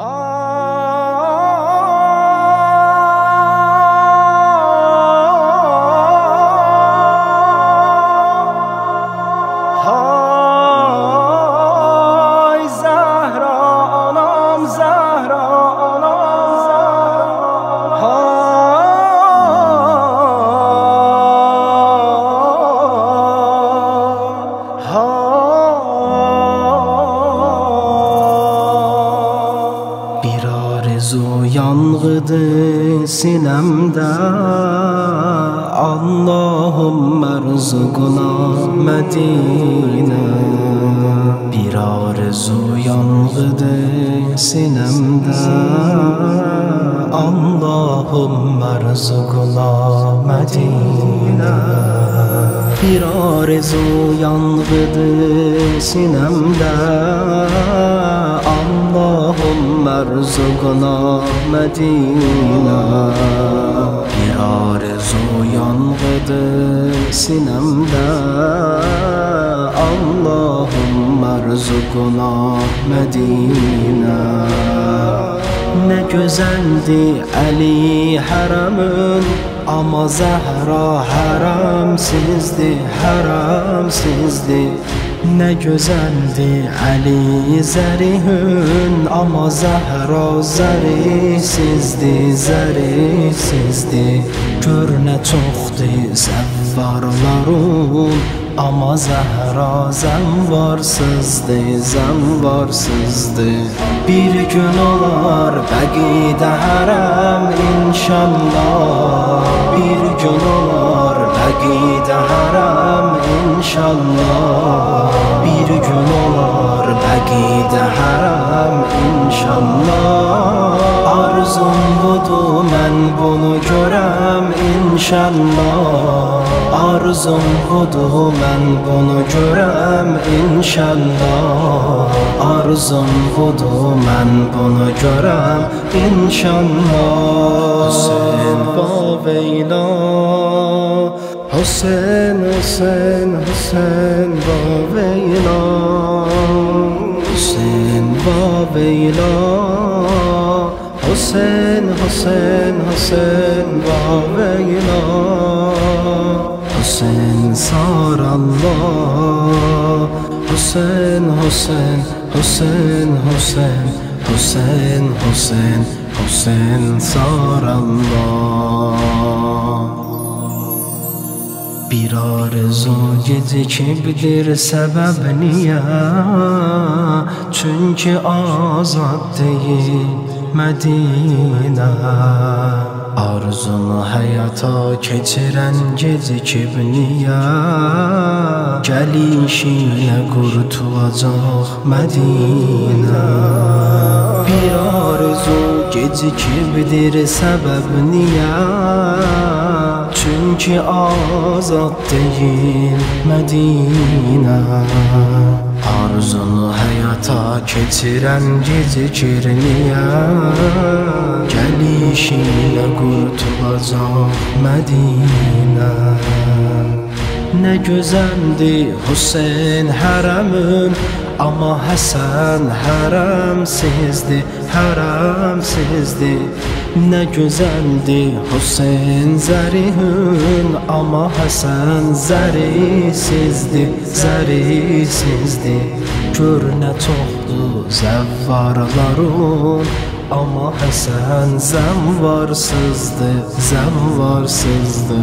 Oh. Sinemde. Allahümme rızıkına Medine. Bir arzu yangıdı sinemde. Allahümme rızıkına Medine. Bir arzu yangıdı sinemde Erzuguna Medina Bir arzu yanmadı sinemde. Allah'ım erzuguna Medina Ne güzeldi Ali Haram'ın ama Zehra haramsizdi, haramsizdi Nə gözəldi Əli zərihün Amma Zəhra zərisizdi, zərisizdi Gör nə çoxdi zəvvarlarun Amma Zəhra zəvvarsızdı, zəvvarsızdı Bir gün olar bəqidə hərəm inşallah. Bir gün olar bəqidə hərəm inşallah. Olar bəqidə hərəm inşallah. Arzum budur mən bunu görəm inşallah. Arzum budur mən bunu görəm inşallah. Arzum budur mən bunu görəm inşallah. Hüseyin حسين حسين حسين بابينا حسين بابينا حسين حسين حسين بابينا حسين صار الله حسين حسين حسين حسين حسين حسين حسين صار الله بیرار زوجت چه بدر سبب نیا. چونکه آزاد دی مدینه آرزم حیاتا که چرنج زکب نیا. جلیشی نگر تو آزا مدینه. بیرار زوجت چه بدر سبب نیا. Çünki azad deyil Mədinə Arzunu həyata keçirən gecikir niyə Gəlişinlə qurtulacaq Mədinə Nə gözəldir Hüseyn hərəmin Amma Həsən hərəmsizdi, hərəmsizdi Nə gözəldi Hüseyn zərihün Amma Həsən zərisizdi, zərisizdi Gör nə çoxdu zəvvarların Amma Həsən zəmvarsızdı, zəmvarsızdı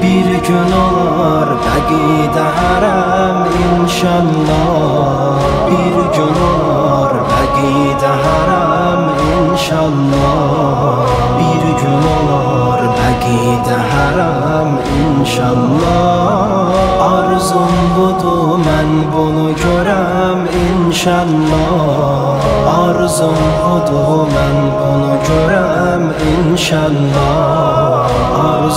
Bir gün olar bəqidə hərəm inşallah. Hərəm inşallah. Bir gün olar bəqidə hərəm inşallah. Arzum budur mən bunu görəm inşallah. Arzum budur mən bunu görəm inşallah. Arzum